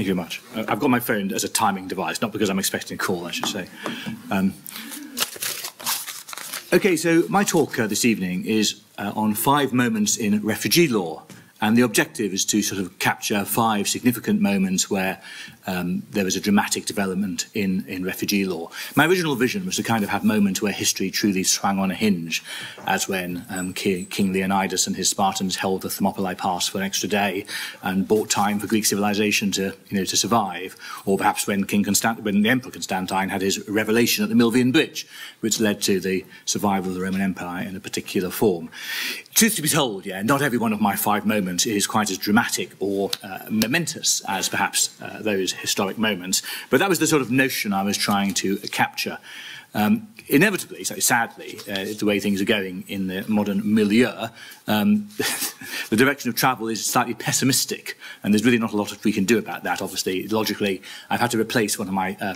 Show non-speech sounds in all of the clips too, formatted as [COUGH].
Thank you very much. Uh, I've got my phone as a timing device, not because I'm expecting a call, I should say. Um, okay, so my talk uh, this evening is uh, on five moments in refugee law. And the objective is to sort of capture five significant moments where um, there was a dramatic development in, in refugee law. My original vision was to kind of have moments where history truly swung on a hinge, as when um, King, King Leonidas and his Spartans held the Thermopylae Pass for an extra day and bought time for Greek civilization to, you know, to survive, or perhaps when, King Constant when the Emperor Constantine had his revelation at the Milvian Bridge, which led to the survival of the Roman Empire in a particular form. Truth to be told, yeah, not every one of my five moments is quite as dramatic or uh, momentous as perhaps uh, those historic moments, but that was the sort of notion I was trying to capture. Um, inevitably, so sadly, uh, the way things are going in the modern milieu, um, [LAUGHS] the direction of travel is slightly pessimistic, and there's really not a lot we can do about that. Obviously, logically, I've had to replace one of my uh,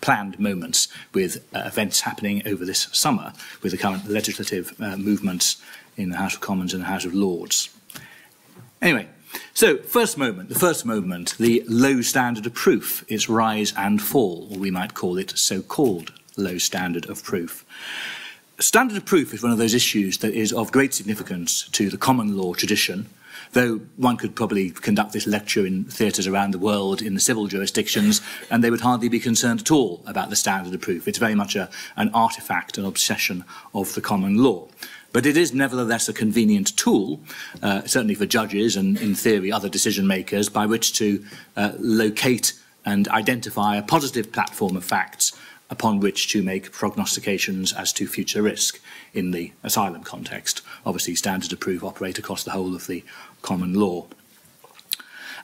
planned moments with uh, events happening over this summer with the current legislative uh, movements in the House of Commons and the House of Lords. Anyway, so first moment, the first moment, the low standard of proof, its rise and fall, or we might call it so-called low standard of proof. Standard of proof is one of those issues that is of great significance to the common law tradition, though one could probably conduct this lecture in theatres around the world in the civil jurisdictions, and they would hardly be concerned at all about the standard of proof. It's very much a, an artifact, an obsession of the common law. But it is nevertheless a convenient tool, uh, certainly for judges and, in theory, other decision makers, by which to uh, locate and identify a positive platform of facts upon which to make prognostications as to future risk in the asylum context. Obviously, standard of proof operate across the whole of the common law.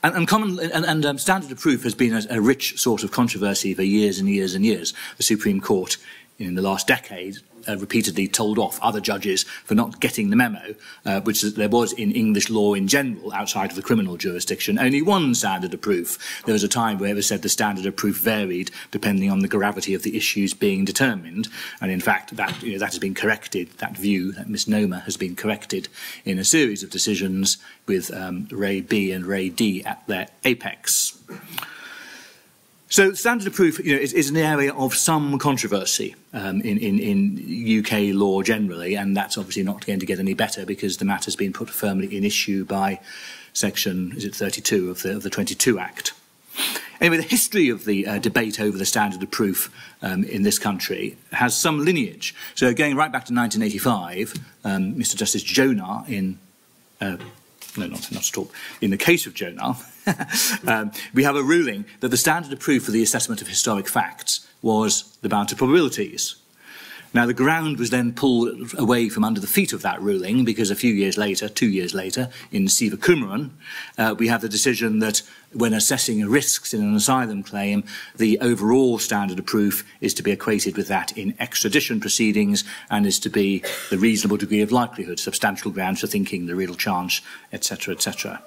And, and, common, and, and um, standard of proof has been a, a rich source of controversy for years and years and years. The Supreme Court in the last decade uh, repeatedly told off other judges for not getting the memo, uh, which there was in English law in general outside of the criminal jurisdiction. Only one standard of proof. There was a time where it was said the standard of proof varied depending on the gravity of the issues being determined. And in fact, that, you know, that has been corrected, that view, that misnomer has been corrected in a series of decisions with um, Re B and Re D at their apex. So standard of proof you know, is, is an area of some controversy um, in, in, in UK law generally, and that's obviously not going to get any better because the matter has been put firmly in issue by section, is it 32 of the, of the 22 Act. Anyway, the history of the uh, debate over the standard of proof um, in this country has some lineage. So going right back to 1985, um, Mr Justice Jonah in uh, no, not, not at all. In the case of Jonah, [LAUGHS] um, we have a ruling that the standard of proof for the assessment of historic facts was the bounty probabilities. Now, the ground was then pulled away from under the feet of that ruling because a few years later, two years later, in Sivakumaran, uh, we have the decision that when assessing risks in an asylum claim, the overall standard of proof is to be equated with that in extradition proceedings and is to be the reasonable degree of likelihood, substantial grounds for thinking, the real chance, etc., etc.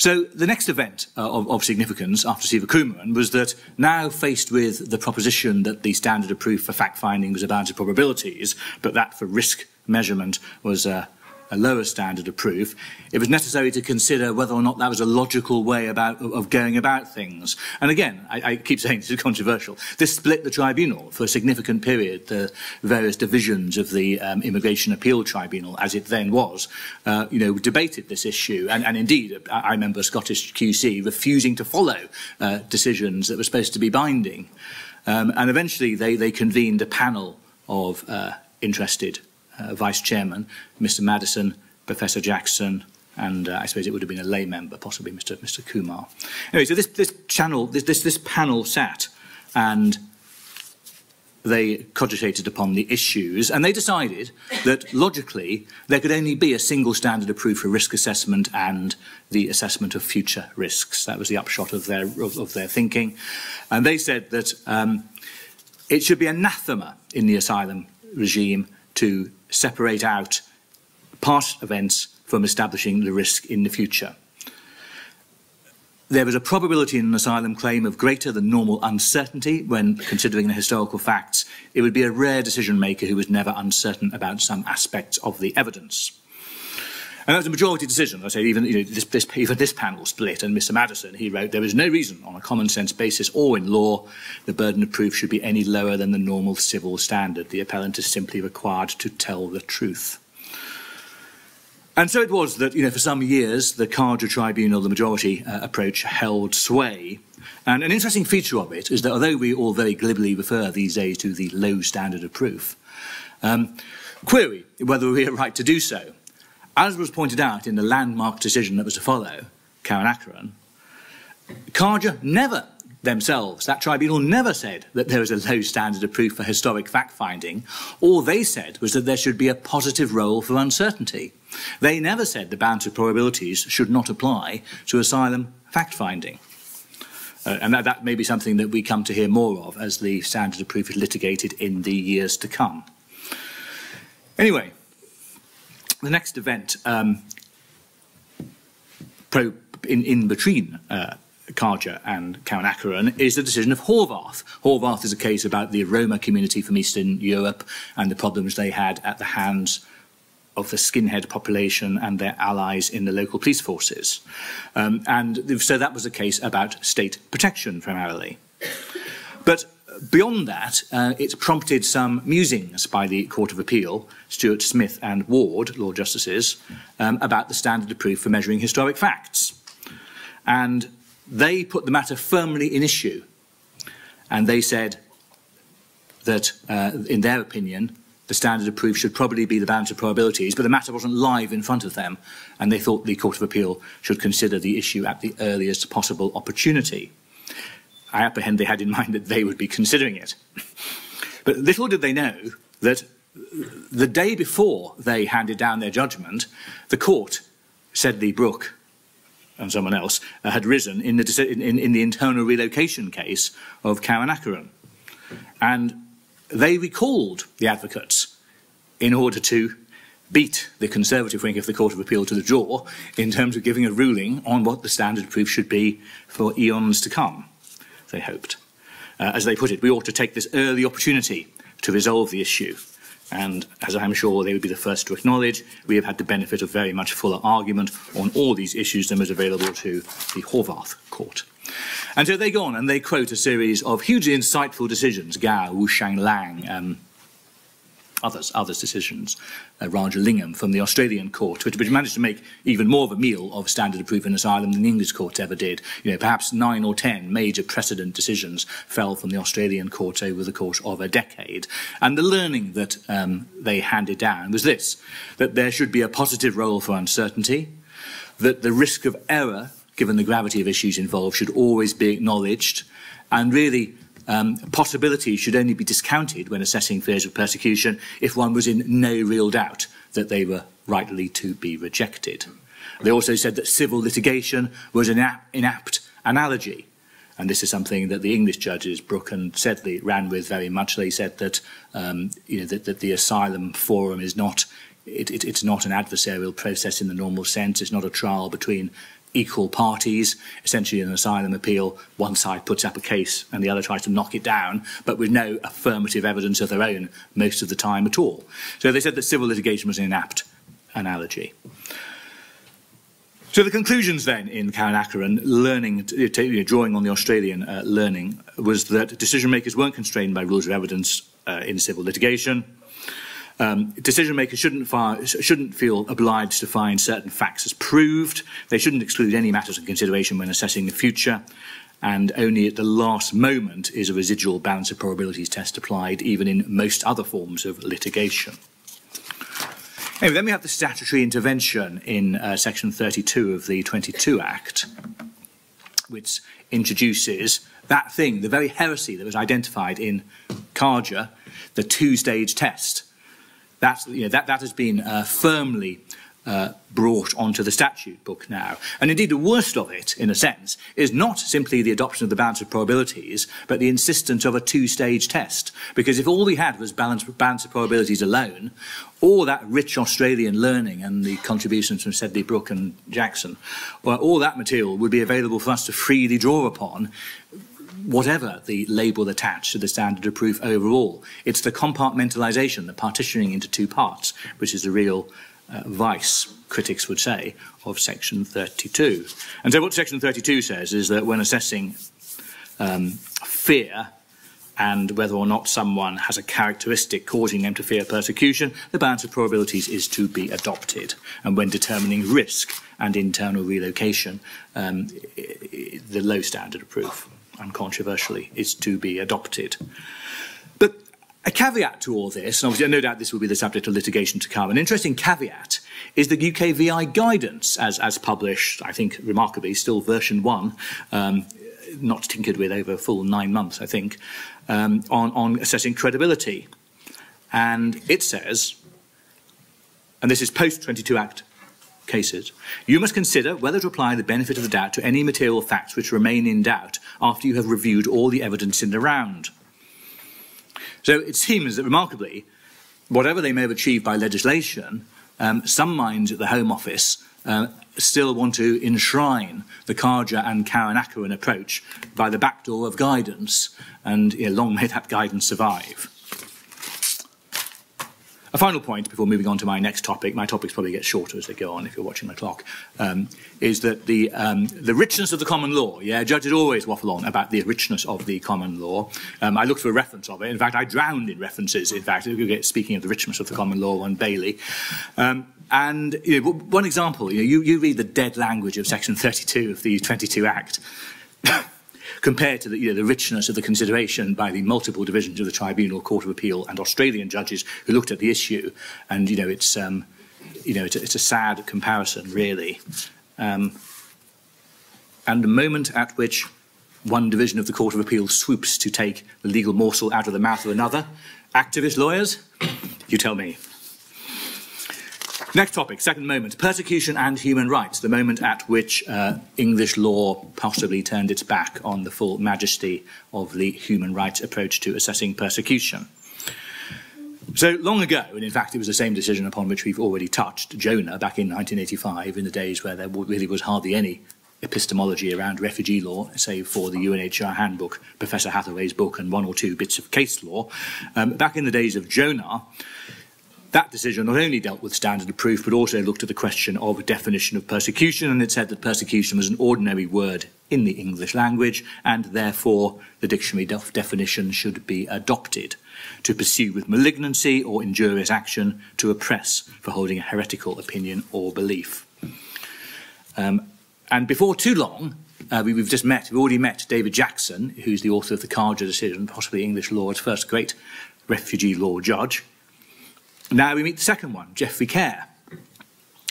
So the next event uh, of, of, significance after Sivakumaran was that now faced with the proposition that the standard of proof for fact-finding was about probabilities, but that for risk measurement was uh, a lower standard of proof, it was necessary to consider whether or not that was a logical way about, of going about things. And again, I, I keep saying [LAUGHS] this is controversial. This split the tribunal for a significant period, the various divisions of the um, Immigration Appeal Tribunal, as it then was, uh, you know, debated this issue. And, and indeed, I, I remember Scottish QC refusing to follow uh, decisions that were supposed to be binding. Um, and eventually they, they convened a panel of uh, interested uh, vice chairman, Mr. Madison, Professor Jackson, and uh, I suppose it would have been a lay member, possibly Mr. Mr. Kumar. Anyway, so this, this channel, this, this, this panel sat and they cogitated upon the issues and they decided that logically there could only be a single standard of proof for risk assessment and the assessment of future risks. That was the upshot of their, of, of their thinking. And they said that um, it should be anathema in the asylum regime to separate out past events from establishing the risk in the future. There was a probability in an asylum claim of greater than normal uncertainty when considering the historical facts. It would be a rare decision maker who was never uncertain about some aspects of the evidence. And that was a majority decision. I say even, you know, this, this, even this panel split, and Mr Madison, he wrote, there is no reason on a common sense basis or in law the burden of proof should be any lower than the normal civil standard. The appellant is simply required to tell the truth. And so it was that, you know, for some years, the Kaja Tribunal, the majority uh, approach, held sway. And an interesting feature of it is that although we all very glibly refer these days to the low standard of proof, um, query whether we are right to do so. As was pointed out in the landmark decision that was to follow, Karen Karanakaran, Kaja never themselves, that tribunal never said that there was a low standard of proof for historic fact finding. All they said was that there should be a positive role for uncertainty. They never said the bounds of probabilities should not apply to asylum fact finding. Uh, and that, that may be something that we come to hear more of as the standard of proof is litigated in the years to come. Anyway, the next event um, pro, in, in between uh, Kaja and Karanakaran is the decision of Horvath. Horvath is a case about the Roma community from Eastern Europe and the problems they had at the hands of the skinhead population and their allies in the local police forces. Um, and so that was a case about state protection primarily. But beyond that, uh, it prompted some musings by the Court of Appeal, Stuart Smith and Ward, Lord Justices, um, about the standard of proof for measuring historic facts. And they put the matter firmly in issue. And they said that, uh, in their opinion, the standard of proof should probably be the balance of probabilities, but the matter wasn't live in front of them, and they thought the Court of Appeal should consider the issue at the earliest possible opportunity. I apprehend they had in mind that they would be considering it. but little did they know that the day before they handed down their judgment, the court, Sedley Brooke and someone else, uh, had risen in the, in, in the internal relocation case of Karen Karanakaran. And they recalled the advocates in order to beat the Conservative wing of the Court of Appeal to the draw in terms of giving a ruling on what the standard proof should be for eons to come, they hoped. Uh, as they put it, we ought to take this early opportunity to resolve the issue. And as I'm sure they would be the first to acknowledge, we have had the benefit of very much fuller argument on all these issues than was available to the Horvath Court. And so they go on and they quote a series of hugely insightful decisions, Guo, Wu Shan Liang, um, others, others decisions, uh, Rajalingam from the Australian court, which, which, managed to make even more of a meal of standard of in asylum than the English courts ever did. You know, perhaps nine or ten major precedent decisions fell from the Australian courts over the course of a decade. And the learning that um, they handed down was this, that there should be a positive role for uncertainty, that the risk of error given the gravity of issues involved, should always be acknowledged. And really, um, possibilities should only be discounted when assessing fears of persecution if one was in no real doubt that they were rightly to be rejected. They also said that civil litigation was an inapt analogy. And this is something that the English judges, Brooke and Sedley, ran with very much. They said that, um, you know, that, that the asylum forum is not, it, it, it's not an adversarial process in the normal sense. It's not a trial between equal parties, essentially an asylum appeal, one side puts up a case and the other tries to knock it down, but with no affirmative evidence of their own most of the time at all. So they said that civil litigation was an inapt analogy. So the conclusions then in Karanakaran, learning, drawing on the Australian uh, learning, was that decision makers weren't constrained by rules of evidence uh, in civil litigation, Um, decision makers shouldn't, fire, shouldn't feel obliged to find certain facts as proved. They shouldn't exclude any matters of consideration when assessing the future. And only at the last moment is a residual balance of probabilities test applied, even in most other forms of litigation. Anyway, then we have the statutory intervention in uh, Section 32 of the 22 Act, which introduces that thing, the very heresy that was identified in Kaja, the two-stage test That's, you know, that, that has been uh, firmly uh, brought onto the statute book now. And indeed, the worst of it, in a sense, is not simply the adoption of the balance of probabilities, but the insistence of a two-stage test. Because if all we had was balance, balance of probabilities alone, all that rich Australian learning and the contributions from Sedley Brooke and Jackson, well, all that material would be available for us to freely draw upon whatever the label attached to the standard of proof overall. It's the compartmentalization, the partitioning into two parts, which is the real uh, vice, critics would say, of Section 32. And so what Section 32 says is that when assessing um, fear and whether or not someone has a characteristic causing them to fear persecution, the balance of probabilities is to be adopted. And when determining risk and internal relocation, um, the low standard of proof, uncontroversially, is to be adopted. But a caveat to all this, and obviously no doubt this will be the subject of litigation to come, an interesting caveat is the UK VI guidance, as, as published, I think remarkably, still version one, um, not tinkered with over a full nine months, I think, um, on, on assessing credibility. And it says, and this is post 22 Act cases, you must consider whether to apply the benefit of the doubt to any material facts which remain in doubt after you have reviewed all the evidence in the round. So it seems that remarkably, whatever they may have achieved by legislation, um, some minds at the Home Office uh, still want to enshrine the Kaja and Karanakaran approach by the back door of guidance, and long may that guidance survive. A final point before moving on to my next topic, my topics probably get shorter as they go on if you're watching the clock, um, is that the, um, the richness of the common law, yeah, judges always waffle on about the richness of the common law. Um, I looked for a reference of it. In fact, I drowned in references, in fact, speaking of the richness of the common law on BAILII. Um, and you know, one example, you, know, you, you read the dead language of Section 32 of the 22 Act, [COUGHS] compared to the, you know, the richness of the consideration by the multiple divisions of the Tribunal, Court of Appeal, and Australian judges who looked at the issue. And you know, it's um, you know, it's a, it's a sad comparison, really. Um, and the moment at which one division of the Court of Appeal swoops to take the legal morsel out of the mouth of another, activist lawyers, you tell me. Next topic, second moment, persecution and human rights, the moment at which uh, English law possibly turned its back on the full majesty of the human rights approach to assessing persecution. So long ago, and in fact it was the same decision upon which we've already touched, Jonah, back in 1985, in the days where there really was hardly any epistemology around refugee law, save for the UNHCR handbook, Professor Hathaway's book, and one or two bits of case law. Um, back in the days of Jonah, that decision not only dealt with standard of proof, but also looked at the question of definition of persecution, and it said that persecution was an ordinary word in the English language, and therefore the dictionary def definition should be adopted to pursue with malignancy or injurious action to oppress for holding a heretical opinion or belief. Um, and before too long, uh, we, have just met, we've already met David Jackson, who's the author of the Kaja decision, possibly English law's first great refugee law judge. Now we meet the second one, Geoffrey Care.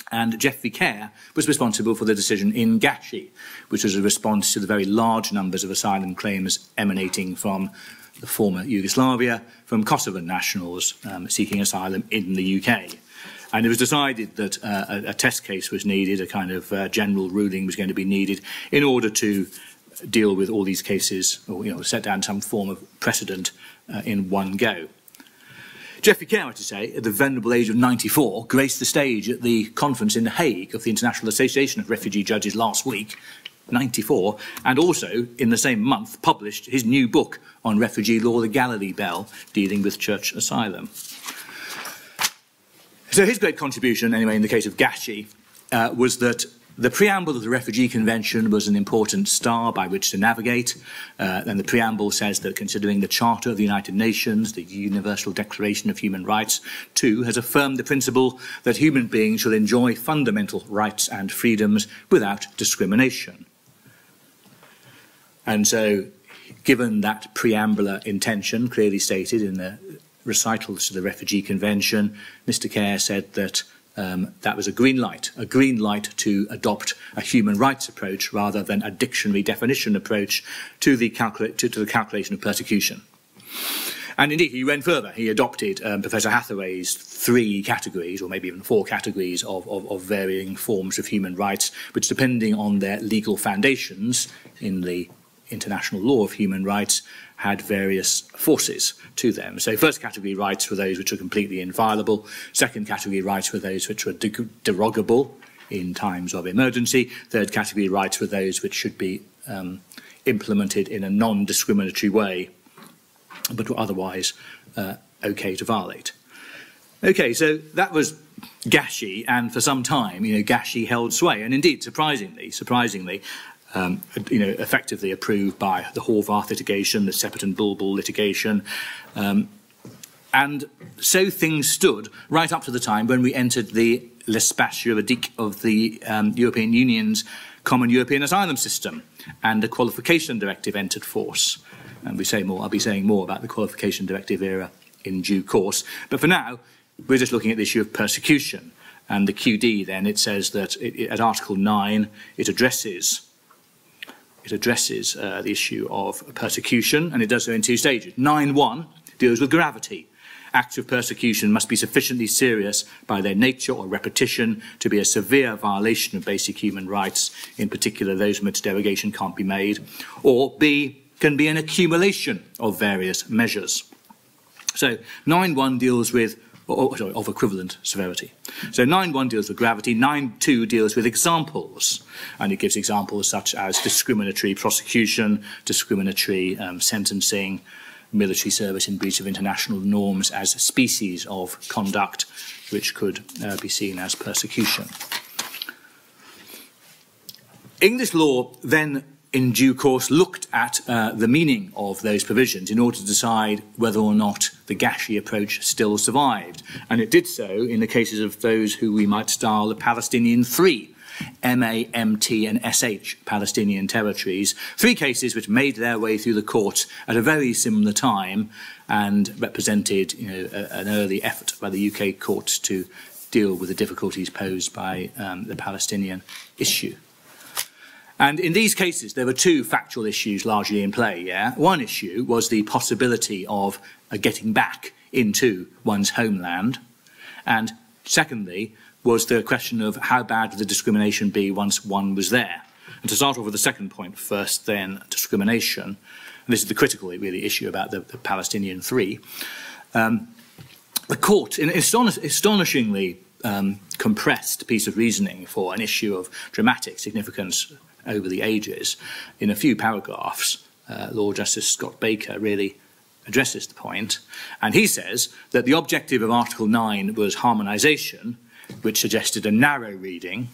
And Geoffrey Care was responsible for the decision in Gashi, which was a response to the very large numbers of asylum claims emanating from the former Yugoslavia, from Kosovan nationals um, seeking asylum in the UK. And it was decided that uh, a, a test case was needed, a kind of uh, general ruling was going to be needed in order to deal with all these cases, or you know, set down some form of precedent uh, in one go. Geoffrey Care, to say, at the venerable age of 94, graced the stage at the conference in The Hague of the International Association of Refugee Judges last week, 94, and also, in the same month, published his new book on refugee law, The Galilee Bell, dealing with church asylum. So his great contribution, anyway, in the case of Gashi, uh, was that the preamble of the Refugee Convention was an important star by which to navigate. Uh, and the preamble says that considering the Charter of the United Nations, the Universal Declaration of Human Rights, too, has affirmed the principle that human beings shall enjoy fundamental rights and freedoms without discrimination. And so, given that preambular intention clearly stated in the recitals to the Refugee Convention, Mr. Care said that um, that was a green light, a green light to adopt a human rights approach rather than a dictionary definition approach to the, to, to the calculation of persecution. And indeed, he went further. He adopted um, Professor Hathaway's three categories, or maybe even four categories, of, of, of varying forms of human rights, which, depending on their legal foundations in the international law of human rights, had various forces to them. So first category rights were those which are completely inviolable. Second category rights were those which were de derogable in times of emergency. Third category rights were those which should be um, implemented in a non-discriminatory way, but were otherwise uh, okay to violate. Okay, so that was Gashi, and for some time, you know, Gashi held sway, and indeed, surprisingly, surprisingly, um, you know, effectively approved by the Horvath litigation, the Sepet and Bulbul litigation, um, and so things stood right up to the time when we entered the l'espace juridique of the um, European Union's common European asylum system, and the qualification directive entered force. And we say more, I'll be saying more about the qualification directive era in due course. But for now, we're just looking at the issue of persecution. And the QD then, it says that it, it, at Article 9, it addresses it addresses uh, the issue of persecution, and it does so in two stages. 9.1 deals with gravity. Acts of persecution must be sufficiently serious by their nature or repetition to be a severe violation of basic human rights, in particular those from which derogation can't be made. Or B, can be an accumulation of various measures. So 9.1 deals with or, sorry, of equivalent severity. So 9.1 deals with gravity, 9.2 deals with examples, and it gives examples such as discriminatory prosecution, discriminatory um, sentencing, military service in breach of international norms as a species of conduct which could uh, be seen as persecution. English law then in due course looked at uh, the meaning of those provisions in order to decide whether or not the Gashi approach still survived. And it did so in the cases of those who we might style the Palestinian Three, MAMT and SH, Palestinian territories. Three cases which made their way through the courts at a very similar time and represented you know, a, an early effort by the UK courts to deal with the difficulties posed by um, the Palestinian issue. And in these cases, there were two factual issues largely in play. Yeah? One issue was the possibility of uh, getting back into one's homeland. And secondly, was the question of how bad would the discrimination be once one was there. And to start off with the second point first, then discrimination. And this is the critical, really, issue about the, the Palestinian three. Um, the court, in astonish astonishingly um, compressed piece of reasoning for an issue of dramatic significance over the ages. In a few paragraphs, uh, Lord Justice Scott Baker really addresses the point, and he says that the objective of Article 9 was harmonisation, which suggested a narrow reading.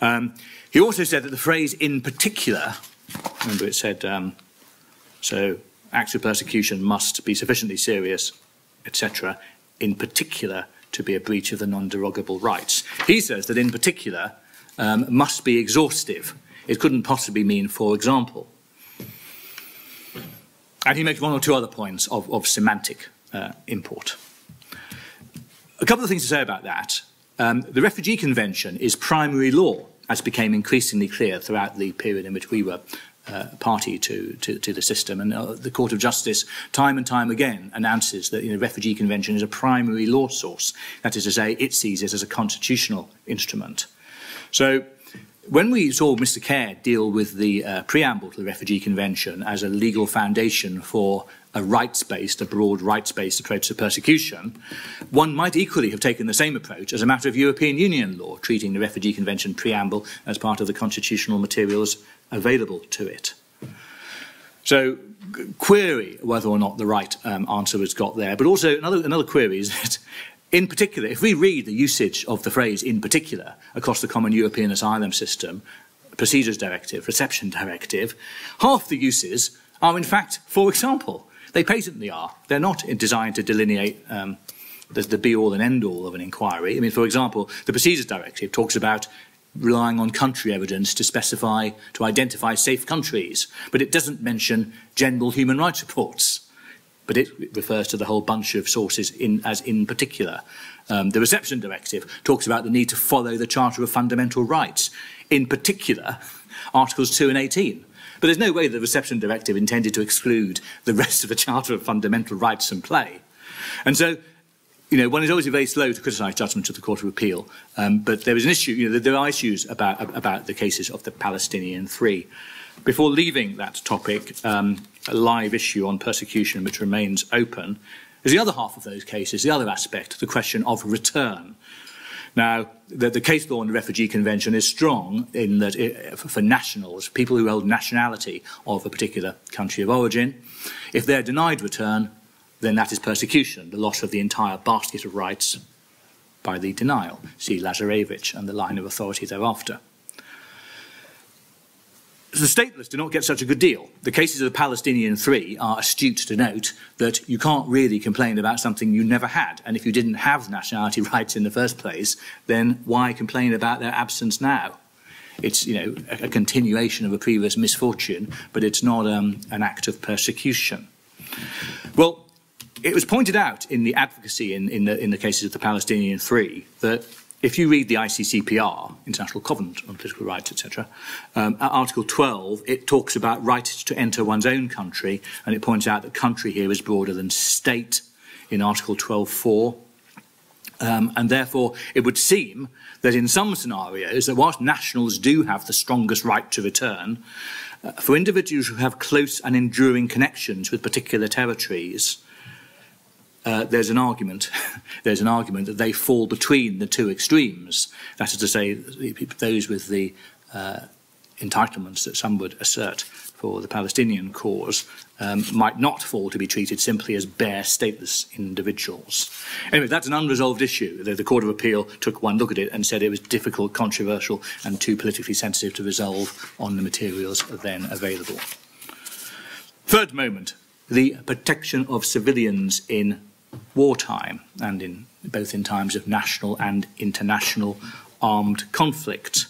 Um, he also said that the phrase in particular, remember it said, um, so acts of persecution must be sufficiently serious, etc., in particular to be a breach of the non-derogable rights. He says that in particular um, must be exhaustive. It couldn't possibly mean, for example. And he makes one or two other points of, of semantic uh, import. A couple of things to say about that. Um, the Refugee Convention is primary law, as became increasingly clear throughout the period in which we were uh, party to, to, to the system. And uh, the Court of Justice, time and time again, announces that you know, the Refugee Convention is a primary law source. That is to say, it sees it as a constitutional instrument. So when we saw Mr. Care deal with the uh, preamble to the Refugee Convention as a legal foundation for a rights-based, a broad rights-based approach to persecution, one might equally have taken the same approach as a matter of European Union law, treating the Refugee Convention preamble as part of the constitutional materials available to it. So, query whether or not the right um, answer was got there. But also, another, another query is that in particular, if we read the usage of the phrase in particular across the common European asylum system, procedures directive, reception directive, half the uses are in fact, for example, they patently are. They're not designed to delineate um, the, the be-all and end-all of an inquiry. I mean, for example, the procedures directive talks about relying on country evidence to specify, to identify safe countries, but it doesn't mention general human rights reports but it refers to the whole bunch of sources in, as in particular. Um, the Reception Directive talks about the need to follow the Charter of Fundamental Rights, in particular Articles 2 and 18. But there's no way the Reception Directive intended to exclude the rest of the Charter of Fundamental Rights and play. And so, you know, one is always very slow to criticise judgments of the Court of Appeal, um, but there is an issue, you know, there are issues about, about the cases of the Palestinian Three. Before leaving that topic, um, a live issue on persecution which remains open is the other half of those cases, the other aspect, the question of return. Now, the, the case law on the Refugee Convention is strong in that it, for nationals, people who hold nationality of a particular country of origin, if they're denied return, then that is persecution, the loss of the entire basket of rights by the denial. See Lazarevic and the line of authority thereafter. The stateless do not get such a good deal. The cases of the Palestinian three are astute to note that you can't really complain about something you never had. And if you didn't have nationality [LAUGHS] rights in the first place, then why complain about their absence now? It's you know a, a continuation of a previous misfortune, but it's not um, an act of persecution. Well, it was pointed out in the advocacy in, in, the, in the cases of the Palestinian three that if you read the ICCPR, International Covenant on Political Rights, etc., um, at Article 12, it talks about rights to enter one's own country, and it points out that country here is broader than state in Article 12.4. Um, and therefore, it would seem that in some scenarios, that whilst nationals do have the strongest right to return, uh, for individuals who have close and enduring connections with particular territories, uh, there's an argument. [LAUGHS] there's an argument that they fall between the two extremes. That is to say, those with the uh, entitlements that some would assert for the Palestinian cause um, might not fall to be treated simply as bare stateless individuals. Anyway, that's an unresolved issue. The, the Court of Appeal took one look at it and said it was difficult, controversial, and too politically sensitive to resolve on the materials then available. Third moment, the protection of civilians in wartime and in both in times of national and international armed conflict.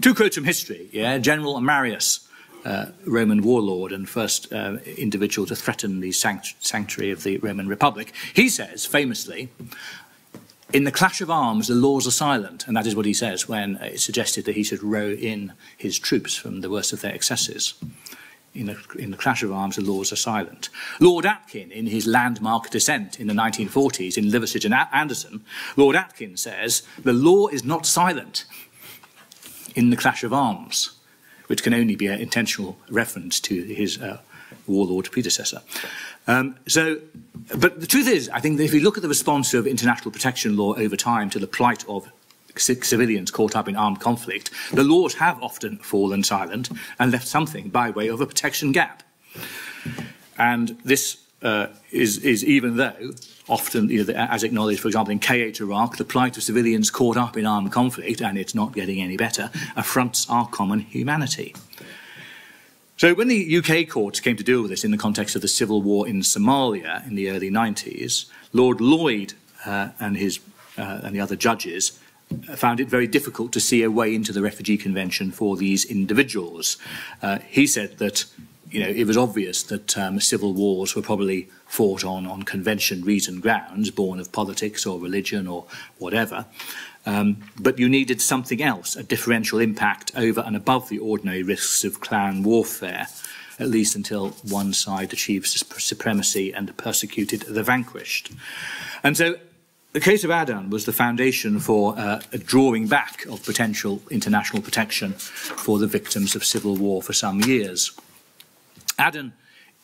Two quotes from history. Yeah? General Marius, uh, Roman warlord and first uh, individual to threaten the sanct sanctuary of the Roman Republic, he says famously, in the clash of arms, the laws are silent, and that is what he says when it's suggested that he should row in his troops from the worst of their excesses in, a, in the clash of arms, the laws are silent. Lord Atkin, in his landmark dissent in the 1940s in Liversidge and Anderson, Lord Atkin says, the law is not silent in the clash of arms, which can only be an intentional reference to his uh, warlord predecessor. Um, so, but the truth is, I think that if you look at the response of international protection law over time to the plight of civilians caught up in armed conflict, the laws have often fallen silent and left something by way of a protection gap. And this uh, is, is even though often, you know, as acknowledged, for example, in KH Iraq, the plight of civilians caught up in armed conflict, and it's not getting any better, affronts our common humanity. So when the UK courts came to deal with this in the context of the civil war in Somalia in the early 90s, Lord Lloyd uh, and, his, uh, and the other judges found it very difficult to see a way into the refugee convention for these individuals. Uh, he said that you know, it was obvious that um, civil wars were probably fought on, on convention reason grounds, born of politics or religion or whatever. Um, but you needed something else, a differential impact over and above the ordinary risks of clan warfare, at least until one side achieves supremacy and persecuted the vanquished. And so the case of Adan was the foundation for uh, a drawing back of potential international protection for the victims of civil war for some years. Adan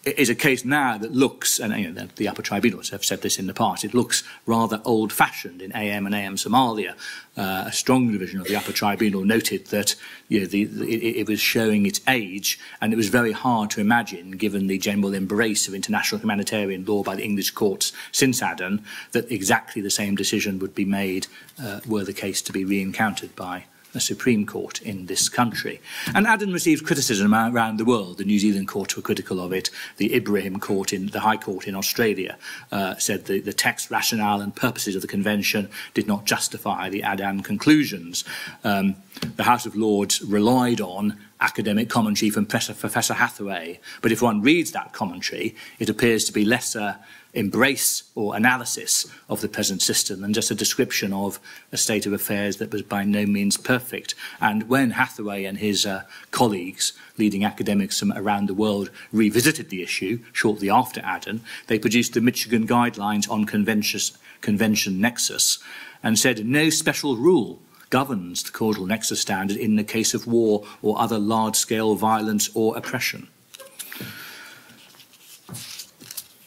is a case now that looks, and you know, the, upper tribunals have said this in the past, it looks rather old-fashioned in AM and AM Somalia. Uh, a strong division of the upper tribunal noted that you know, the, the, it, it was showing its age, and it was very hard to imagine, given the general embrace of international humanitarian law by the English courts since Adan, that exactly the same decision would be made uh, were the case to be re-encountered by the Supreme Court in this country. And Adan received criticism around the world. The New Zealand courts were critical of it. The Ibrahim Court, in the High Court in Australia, uh, said the, the text, rationale, and purposes of the convention did not justify the Adan conclusions. Um, the House of Lords relied on academic commentary from Professor Hathaway, but if one reads that commentary, it appears to be lesser embrace or analysis of the present system and just a description of a state of affairs that was by no means perfect. And when Hathaway and his uh, colleagues, leading academics from around the world, revisited the issue shortly after Adan, they produced the Michigan Guidelines on Convention Nexus and said no special rule governs the causal nexus standard in the case of war or other large-scale violence or oppression.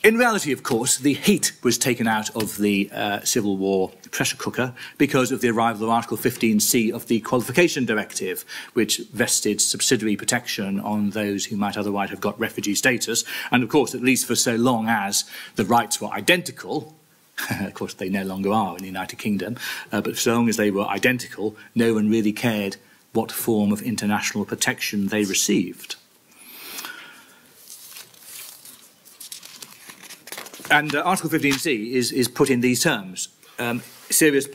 In reality, of course, the heat was taken out of the uh, Civil War pressure cooker because of the arrival of Article 15C of the Qualification Directive, which vested subsidiary protection on those who might otherwise have got refugee status. And of course, at least for so long as the rights were identical, [LAUGHS] of course, they no longer are in the United Kingdom, uh, but so long as they were identical, no one really cared what form of international protection they received. And uh, Article 15c is, is put in these terms. Um, serious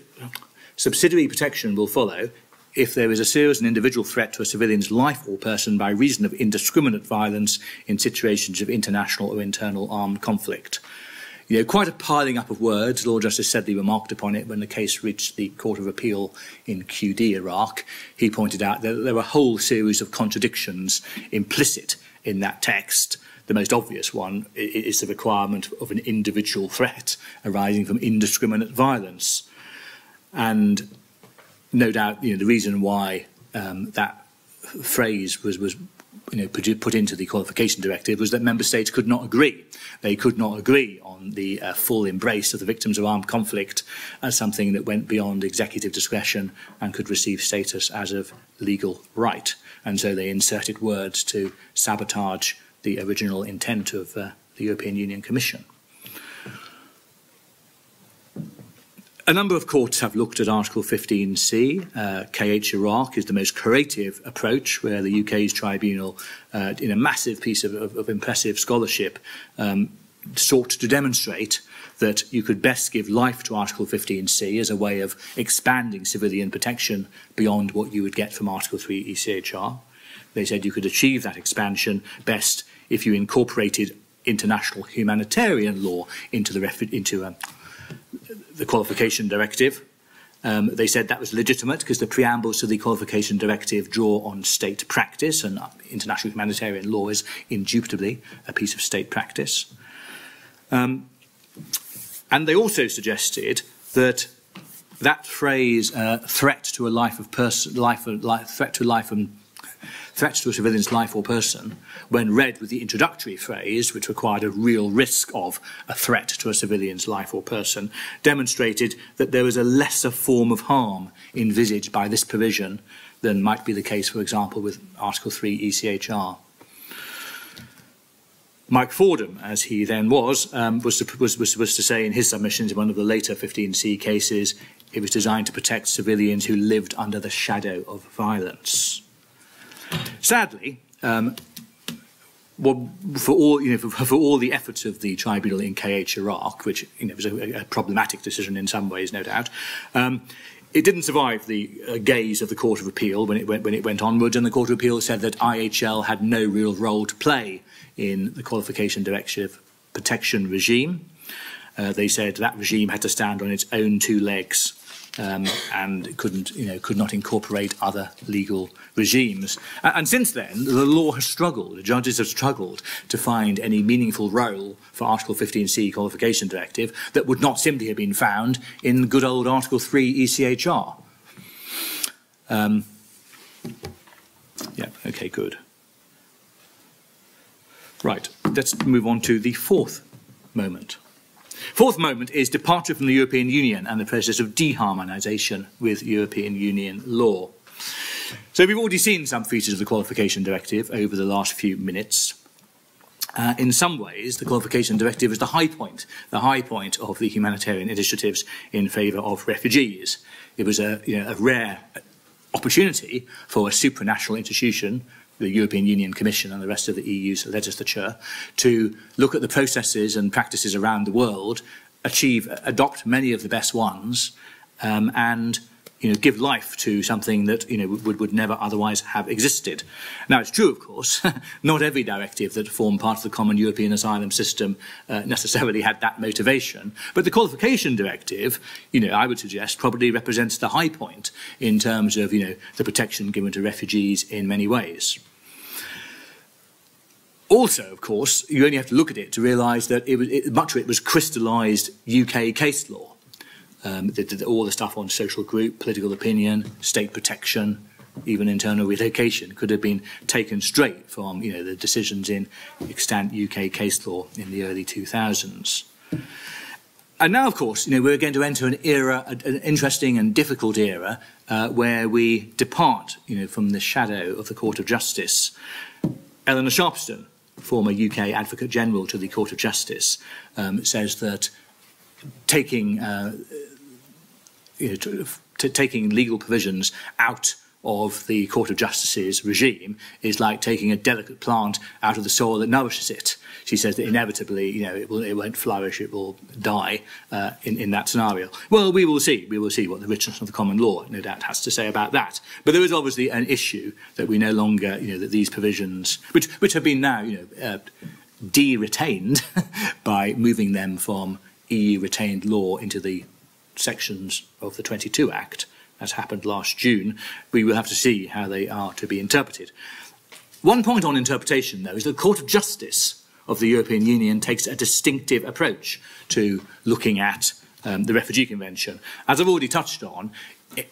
subsidiary protection will follow if there is a serious and individual threat to a civilian's life or person by reason of indiscriminate violence in situations of international or internal armed conflict. You know, quite a piling up of words. Lord Justice Sedley remarked upon it when the case reached the Court of Appeal in QD, Iraq. He pointed out that there were a whole series of contradictions implicit in that text. The most obvious one is the requirement of an individual threat arising from indiscriminate violence. And no doubt, you know, the reason why um, that phrase was, was you know, put, put into the qualification directive was that member states could not agree. They could not agree on the uh, full embrace of the victims of armed conflict as something that went beyond executive discretion and could receive status as of legal right. And so they inserted words to sabotage the original intent of uh, the European Union Commission. A number of courts have looked at Article 15c. Uh, KH Iraq is the most creative approach, where the UK's tribunal, uh, in a massive piece of, of, of impressive scholarship, um, sought to demonstrate that you could best give life to Article 15c as a way of expanding civilian protection beyond what you would get from Article 3 ECHR. They said you could achieve that expansion best if you incorporated international humanitarian law into the, into, um, the qualification directive. Um, they said that was legitimate because the preambles to the qualification directive draw on state practice and international humanitarian law is indubitably a piece of state practice. Um, and they also suggested that that phrase, uh, threat to a life of person, life, life, threat to life and threats to a civilian's life or person, when read with the introductory phrase, which required a real risk of a threat to a civilian's life or person, demonstrated that there was a lesser form of harm envisaged by this provision than might be the case, for example, with Article 3 ECHR. Mike Fordham, as he then was, um, was, was, was supposed to say in his submissions in one of the later 15C cases, it was designed to protect civilians who lived under the shadow of violence. Sadly, um, well, for all you know, for, for all the efforts of the tribunal in KH Iraq, which you know was a, a problematic decision in some ways, no doubt, um, it didn't survive the uh, gaze of the Court of Appeal when it went when it went onwards, and the Court of Appeal said that IHL had no real role to play in the qualification directive protection regime. Uh, they said that regime had to stand on its own two legs um, and couldn't, you know, could not incorporate other legal regimes. And, since then, the law has struggled. The judges have struggled to find any meaningful role for Article 15C qualification directive that would not simply have been found in good old Article 3 ECHR. Um, yeah, okay, good. Right, let's move on to the fourth moment. Fourth moment is departure from the European Union and the process of deharmonisation with European Union law. So we've already seen some features of the qualification directive over the last few minutes. Uh, in some ways, the qualification directive is the high point, the high point of the humanitarian initiatives in favour of refugees. It was a, you know, a rare opportunity for a supranational institution the European Union Commission and the rest of the EU's legislature to look at the processes and practices around the world, achieve, adopt many of the best ones, um, and you know, give life to something that you know would, would never otherwise have existed. Now, it's true, of course, [LAUGHS] not every directive that formed part of the common European asylum system uh, necessarily had that motivation. But the qualification directive, you know, I would suggest probably represents the high point in terms of you know the protection given to refugees in many ways. Also, of course, you only have to look at it to realise that it was, it, much of it was crystallised UK case law um, the, the, all the stuff on social group, political opinion, state protection, even internal relocation could have been taken straight from you know the decisions in extant UK case law in the early 2000s. And now, of course, you know, we're going to enter an era, an interesting and difficult era, uh, where we depart, you know, from the shadow of the Court of Justice. Eleanor Sharpston, former UK Advocate General to the Court of Justice, um, says that taking, uh, you know, to, to taking legal provisions out of the Court of Justice's regime is like taking a delicate plant out of the soil that nourishes it. She says that inevitably, you know, it, will, it won't flourish, it will die uh, in, in that scenario. Well, we will see. We will see what the richness of the common law, no doubt, has to say about that. But there is obviously an issue that we no longer, you know, that these provisions, which, which have been now, you know, uh, de-retained [LAUGHS] by moving them from EU retained law into the sections of the 22 Act, as happened last June, we will have to see how they are to be interpreted. One point on interpretation, though, is the Court of Justice of the European Union takes a distinctive approach to looking at um, the Refugee Convention. As I've already touched on,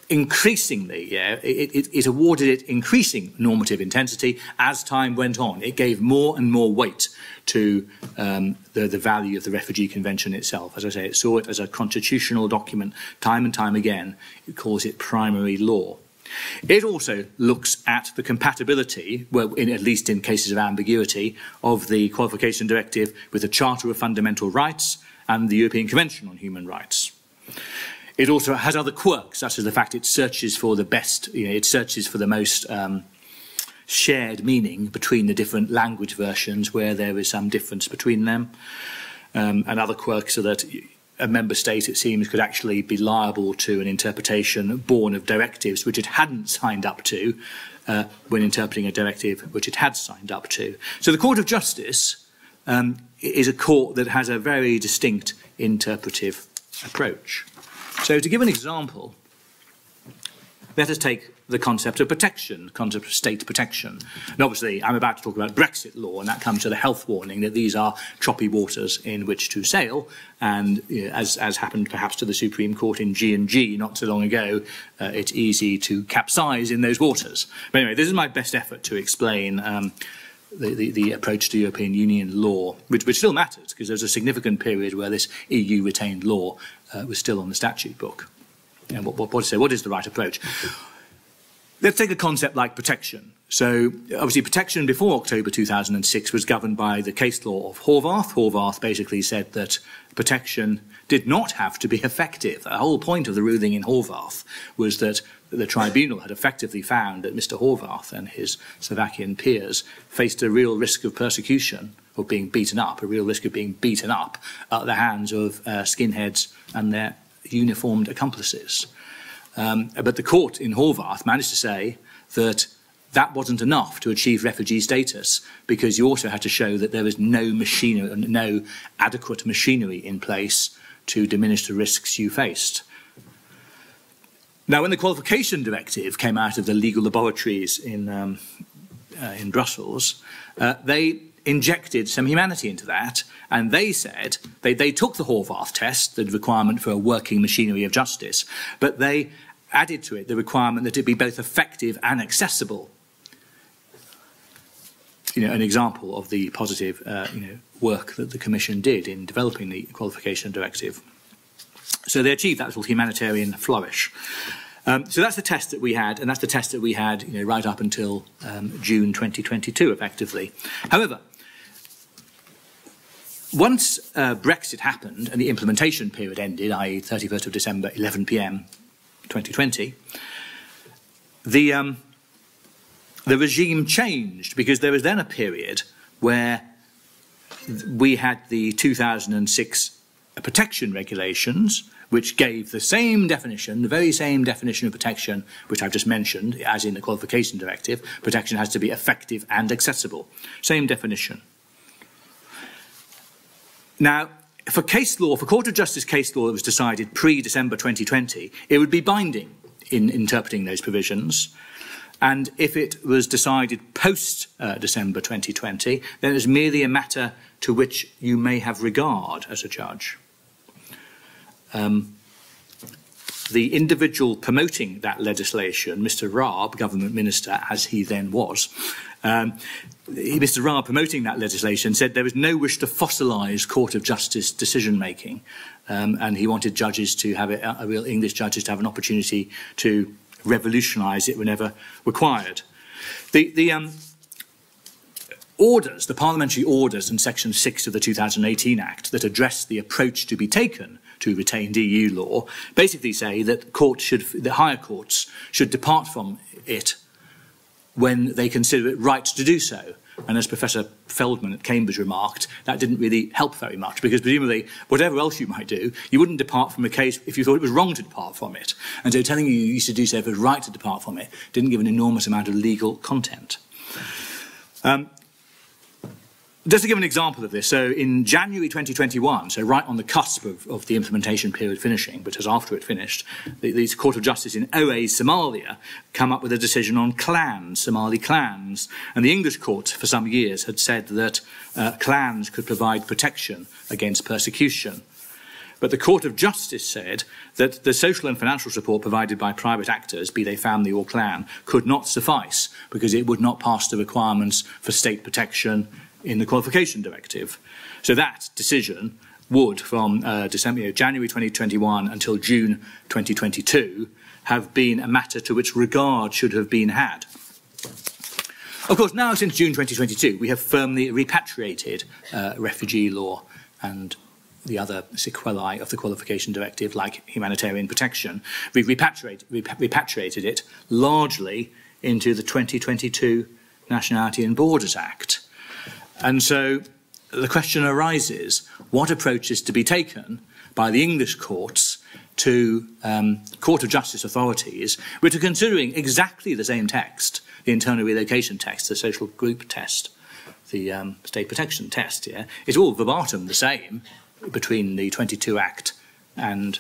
increasingly, yeah, it, it, it awarded it increasing normative intensity as time went on. It gave more and more weight to um, the, the value of the Refugee Convention itself. As I say, it saw it as a constitutional document time and time again. It calls it primary law. It also looks at the compatibility, well, in, at least in cases of ambiguity, of the Qualification Directive with the Charter of Fundamental Rights and the European Convention on Human Rights. It also has other quirks, such as the fact it searches for the best, you know, it searches for the most um, shared meaning between the different language versions where there is some difference between them. Um, and other quirks are that a member state, it seems, could actually be liable to an interpretation born of directives which it hadn't signed up to uh, when interpreting a directive which it had signed up to. So the Court of Justice um, is a court that has a very distinct interpretive approach. So to give an example, let us take the concept of protection, concept of state protection. And obviously, I'm about to talk about Brexit law, and that comes to the health warning that these are choppy waters in which to sail. And you know, as, as happened perhaps to the Supreme Court in G&G not so long ago, uh, it's easy to capsize in those waters. But anyway, this is my best effort to explain um, the, the, approach to European Union law, which, which still matters because there was a significant period where this EU retained law uh, was still on the statute book. And what, what, what, say, what is the right approach? Let's take a concept like protection. So, obviously, protection before October 2006 was governed by the case law of Horvath. Horvath basically said that protection did not have to be effective. The whole point of the ruling in Horvath was that the tribunal had effectively found that Mr. Horvath and his Slovakian peers faced a real risk of persecution or being beaten up, a real risk of being beaten up at the hands of uh, skinheads and their uniformed accomplices. Um, but the court in Horvath managed to say that that wasn't enough to achieve refugee status because you also had to show that there was no machinery, no adequate machinery in place to diminish the risks you faced. Now, when the qualification directive came out of the legal laboratories in, um, uh, in Brussels, uh, they injected some humanity into that, and they said they, they took the Horvath test, the requirement for a working machinery of justice, but they added to it the requirement that it be both effective and accessible. You know, an example of the positive uh, you know, work that the Commission did in developing the qualification directive. So they achieved that little humanitarian flourish. Um, so that's the test that we had, and that's the test that we had you know, right up until um, June 2022, effectively. However, once uh, Brexit happened and the implementation period ended, i.e. 31st of December, 11 p.m. 2020, the, um, the regime changed because there was then a period where we had the 2006 protection regulations, which gave the same definition, the very same definition of protection, which I've just mentioned, as in the qualification directive. Protection has to be effective and accessible. Same definition. Now, for case law, for Court of Justice case law that was decided pre-December 2020, it would be binding in interpreting those provisions. And if it was decided post-December uh, 2020, then it was merely a matter to which you may have regard as a judge. Um, the individual promoting that legislation, Mr. Raab, government minister, as he then was, um, Mr. Raab, promoting that legislation, said there was no wish to fossilise Court of Justice decision making, um, and he wanted judges to have it, a real English judges to have an opportunity to revolutionise it whenever required. The, the um, orders, the parliamentary orders in Section 6 of the 2018 Act that address the approach to be taken to retained EU law, basically say that courts should, the higher courts should depart from it when they consider it right to do so. And as Professor Feldman at Cambridge remarked, that didn't really help very much because presumably whatever else you might do, you wouldn't depart from a case if you thought it was wrong to depart from it. And so telling you you used to do so if it was right to depart from it didn't give an enormous amount of legal content. Um, just to give an example of this, so in January 2021, so right on the cusp of, of the implementation period finishing, but as after it finished, the, the Court of Justice in OA, Somalia, come up with a decision on clans, Somali clans. And the English court, for some years, had said that uh, clans could provide protection against persecution. But the Court of Justice said that the social and financial support provided by private actors, be they family or clan, could not suffice because it would not pass the requirements for state protection in the qualification directive. So that decision would, from uh, December, January 2021 until June 2022, have been a matter to which regard should have been had. Of course, now since June 2022, we have firmly repatriated uh, refugee law and the other sequelae of the qualification directive, like humanitarian protection. We've repatriated, repatriated it largely into the 2022 Nationality and Borders Act. And so the question arises, what approach is to be taken by the English courts to um, Court of Justice authorities, which are considering exactly the same text, the internal relocation text, the social group test, the um, state protection test, yeah? It's all verbatim the same between the 22 Act and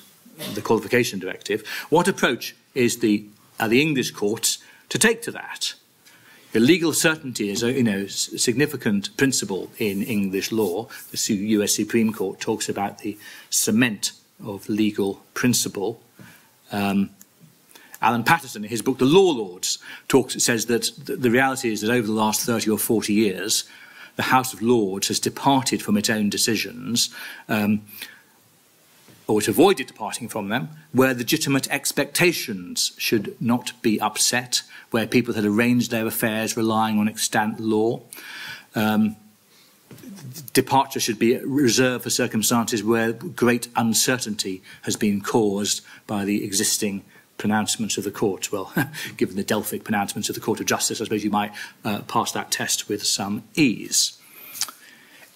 the qualification directive. What approach is the, are the English courts to take to that? The legal certainty is a you know, significant principle in English law. The US Supreme Court talks about the cement of legal principle. Um, Alan Paterson, in his book The Law Lords, talks, says that the reality is that over the last 30 or 40 years, the House of Lords has departed from its own decisions um, or it avoided departing from them, where legitimate expectations should not be upset, where people had arranged their affairs relying on extant law. Um, departure should be reserved for circumstances where great uncertainty has been caused by the existing pronouncements of the court. Well, [LAUGHS] given the Delphic pronouncements of the Court of Justice, I suppose you might uh, pass that test with some ease.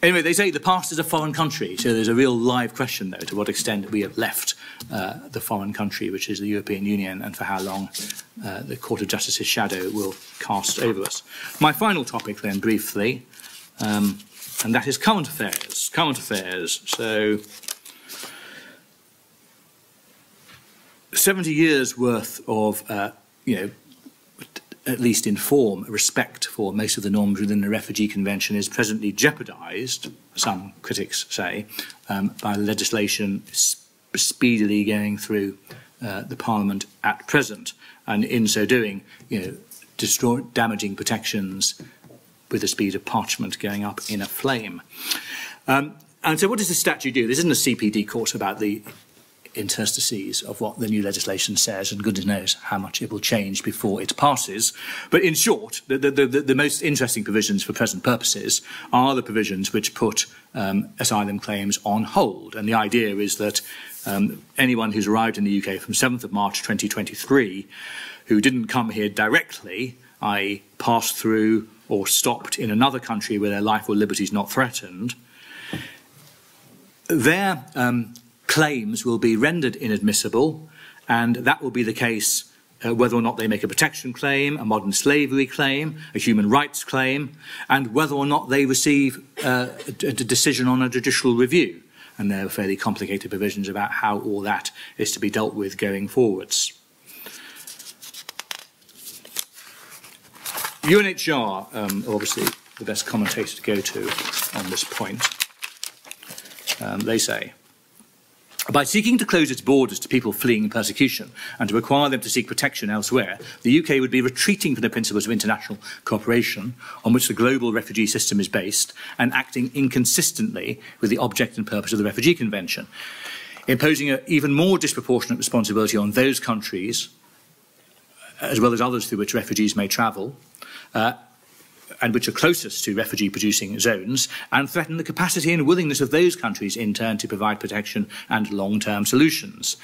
Anyway, they say the past is a foreign country, so there's a real live question, though, to what extent we have left uh, the foreign country, which is the European Union, and for how long uh, the Court of Justice's shadow will cast over us. My final topic, then, briefly, um, and that is current affairs. Current affairs. So, 70 years worth of, uh, you know, at least in form, respect for most of the norms within the Refugee Convention is presently jeopardised, some critics say, um, by legislation sp speedily going through uh, the Parliament at present, and in so doing, you know, destroy, damaging protections with the speed of parchment going up in a flame. Um, and so what does the statute do? This isn't a CPD course about the interstices of what the new legislation says, and goodness knows how much it will change before it passes. But in short, the, the, the, the most interesting provisions for present purposes are the provisions which put um, asylum claims on hold. And the idea is that um, anyone who's arrived in the UK from 7th of March 2023 who didn't come here directly, i.e. passed through or stopped in another country where their life or liberty is not threatened, their um, claims will be rendered inadmissible, and that will be the case uh, whether or not they make a protection claim, a modern slavery claim, a human rights claim, and whether or not they receive uh, a, decision on a judicial review. And there are fairly complicated provisions about how all that is to be dealt with going forwards. UNHR, um, obviously the best commentator to go to on this point. Um, they say, by seeking to close its borders to people fleeing persecution and to require them to seek protection elsewhere, the UK would be retreating from the principles of international cooperation on which the global refugee system is based and acting inconsistently with the object and purpose of the Refugee Convention, imposing an even more disproportionate responsibility on those countries, as well as others through which refugees may travel, uh, and which are closest to refugee producing zones and threaten the capacity and willingness of those countries in turn to provide protection and long term solutions.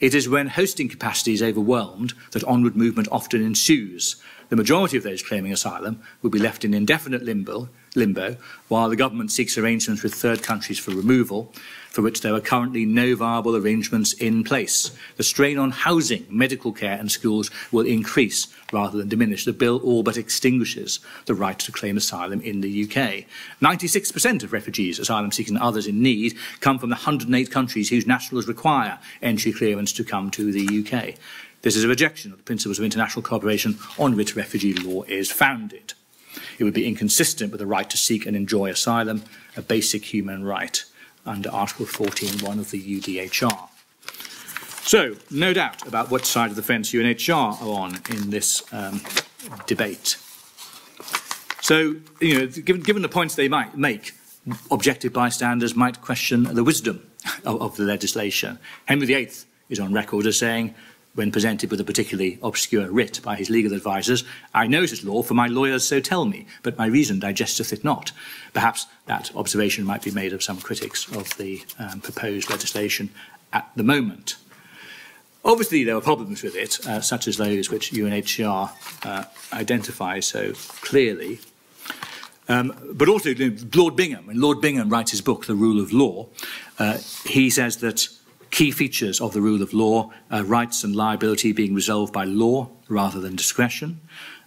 It is when hosting capacity is overwhelmed that onward movement often ensues. The majority of those claiming asylum will be left in indefinite limbo, limbo while the government seeks arrangements with third countries for removal, for which there are currently no viable arrangements in place. The strain on housing, medical care and schools will increase rather than diminish. The bill all but extinguishes the right to claim asylum in the UK. 96% of refugees, asylum seekers and others in need come from the 108 countries whose nationals require entry clearance to come to the UK. This is a rejection of the principles of international cooperation on which refugee law is founded. It would be inconsistent with the right to seek and enjoy asylum, a basic human right under Article 14.1 of the UDHR. So, no doubt about what side of the fence UNHR are on in this um, debate. So, you know, given, given the points they might make, objective bystanders might question the wisdom of, of the legislation. Henry VIII is on record as saying, when presented with a particularly obscure writ by his legal advisers, I know this law, for my lawyers so tell me, but my reason digesteth it not. Perhaps that observation might be made of some critics of the um, proposed legislation at the moment. Obviously, there are problems with it, uh, such as those which UNHCR uh, identifies so clearly. Um, but also, Lord Bingham, when Lord Bingham writes his book, The Rule of Law, uh, he says that key features of the rule of law, uh, rights and liability being resolved by law rather than discretion,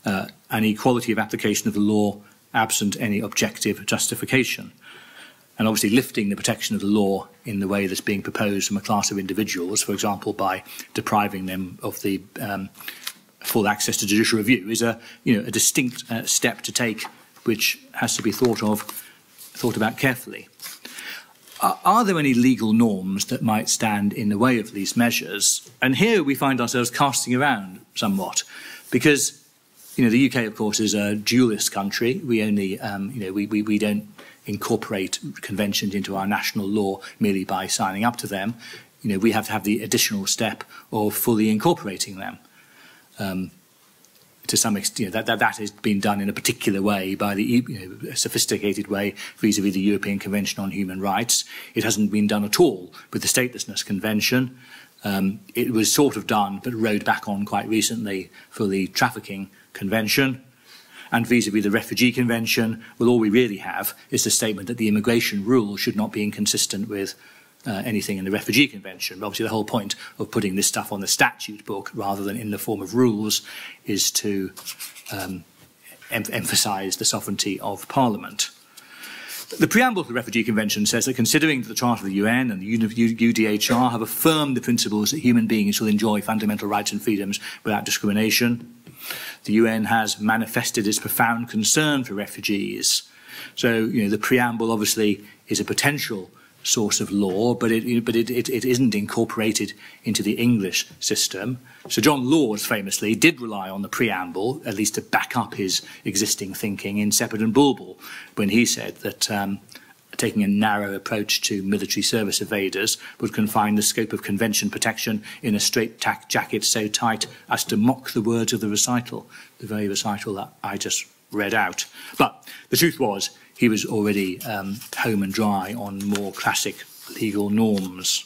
uh, and equality of application of the law absent any objective justification. And obviously lifting the protection of the law in the way that's being proposed from a class of individuals, for example, by depriving them of the um, full access to judicial review, is a, you know, a distinct uh, step to take which has to be thought of, thought about carefully. Are there any legal norms that might stand in the way of these measures? And here we find ourselves casting around somewhat, because you know the UK, of course, is a dualist country. We only, um, you know, we, we, we don't incorporate conventions into our national law merely by signing up to them. You know, we have to have the additional step of fully incorporating them. Um, to some extent, you know, that, that, that has been done in a particular way by the you know, sophisticated way vis-à-vis -vis the European Convention on Human Rights. It hasn't been done at all with the Statelessness Convention. Um, it was sort of done, but rode back on quite recently for the Trafficking Convention. And vis-à-vis -vis the Refugee Convention, well, all we really have is the statement that the immigration rule should not be inconsistent with uh, anything in the Refugee Convention. Obviously, the whole point of putting this stuff on the statute book rather than in the form of rules is to um, em emphasise the sovereignty of Parliament. The preamble to the Refugee Convention says that considering that the Charter of the UN and the UDHR have affirmed the principles that human beings shall enjoy fundamental rights and freedoms without discrimination, the UN has manifested its profound concern for refugees. So, you know, the preamble obviously is a potential source of law, but it, but it, it, it isn't incorporated into the English system. So John Laws famously did rely on the preamble, at least to back up his existing thinking in Sepet and Bulbul, when he said that um, taking a narrow approach to military service evaders would confine the scope of convention protection in a straight jacket so tight as to mock the words of the recital, the very recital that I just read out. But the truth was, he was already um, home and dry on more classic legal norms.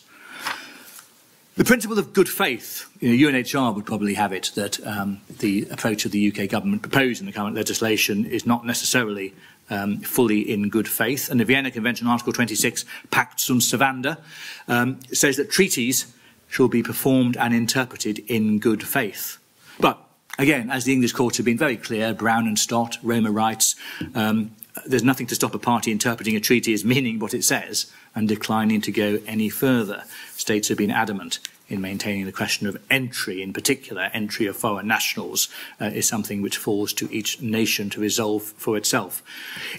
The principle of good faith, you know, UNHR would probably have it that um, the approach of the UK government proposed in the current legislation is not necessarily um, fully in good faith. And the Vienna Convention, Article 26, Pacta sunt servanda, um, says that treaties shall be performed and interpreted in good faith. But again, as the English courts have been very clear, Brown and Stott, Roma rights, um, there's nothing to stop a party interpreting a treaty as meaning what it says and declining to go any further. States have been adamant in maintaining the question of entry, in particular, entry of foreign nationals, uh, is something which falls to each nation to resolve for itself.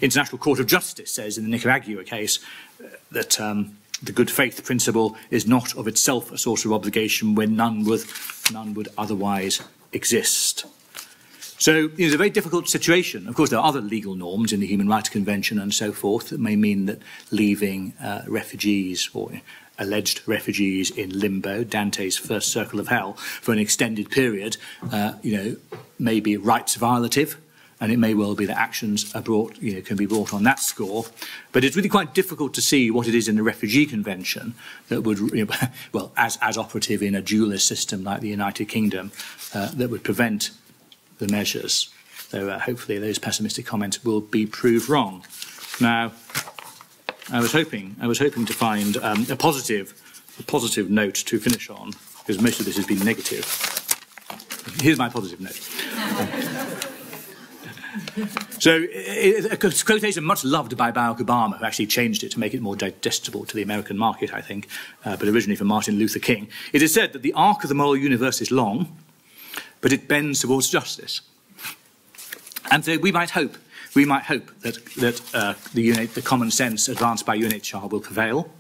International Court of Justice says in the Nicaragua case uh, that um, the good faith principle is not of itself a source of obligation when none would, none would otherwise exist. So it's a very difficult situation. Of course, there are other legal norms in the Human Rights Convention and so forth that may mean that leaving uh, refugees or alleged refugees in limbo, Dante's first circle of hell, for an extended period, uh, you know, may be rights violative. and it may well be that actions are brought, you know, can be brought on that score. But it's really quite difficult to see what it is in the Refugee Convention that would, you know, [LAUGHS] well, as, as operative in a dualist system like the United Kingdom, uh, that would prevent the measures. Though uh, hopefully those pessimistic comments will be proved wrong. Now, I was hoping, I was hoping to find um, a positive, a positive note to finish on, because most of this has been negative. Here's my positive note. [LAUGHS] so, a quotation much loved by Barack Obama, who actually changed it to make it more digestible to the American market, I think, uh, but originally from Martin Luther King. It is said that the arc of the moral universe is long, but it bends towards justice. And so we might hope, we might hope that, that uh, the, the common sense advanced by UNHCR will prevail.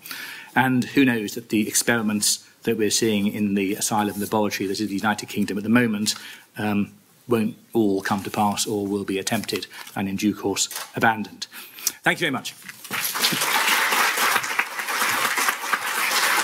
And who knows that the experiments that we're seeing in the asylum laboratory that is the United Kingdom at the moment um, won't all come to pass or will be attempted and in due course abandoned. Thank you very much.